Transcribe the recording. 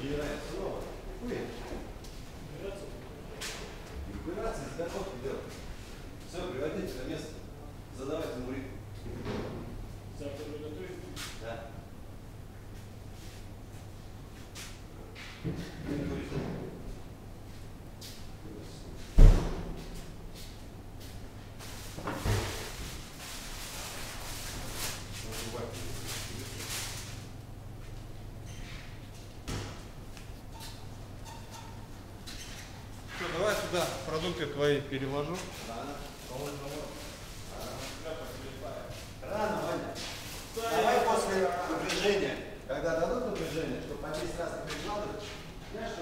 Убирается снова. Убирается. Убирается, изготовки делать. Все, приводите на место. Задавайте ему ритм. Сюда продукты твои переложу. Рано. Рано, Ваня. Давай после напряжения, когда дадут напряжение, чтобы по 10 раз не прижал, знаешь,